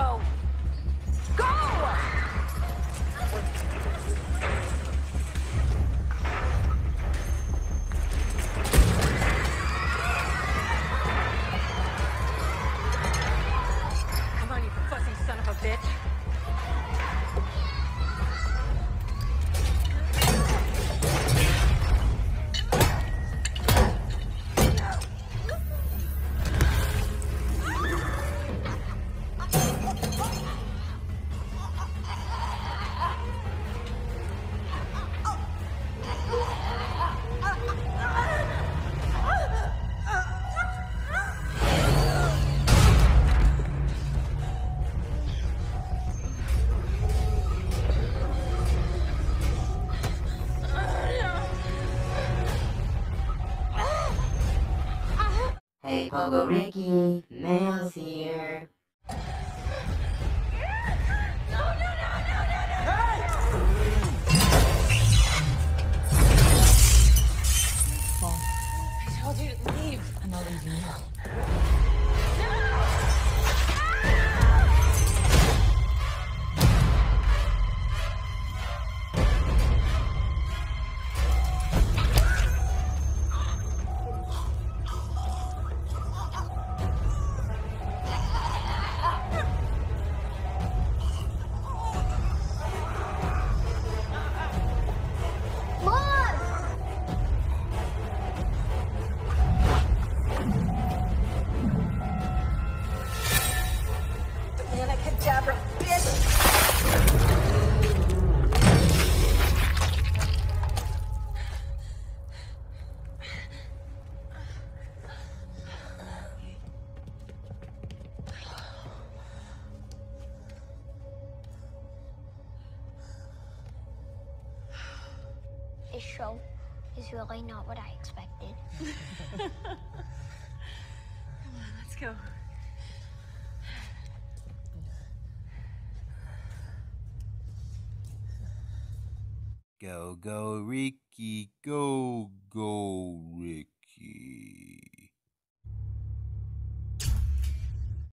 Go! Go! Come on, you fussy son of a bitch. Pogoriki, Mail's here. Banana cadabra, bitch! This show is really not what I expected. Come on, Let's go. Go, go, Ricky, go, go, Ricky.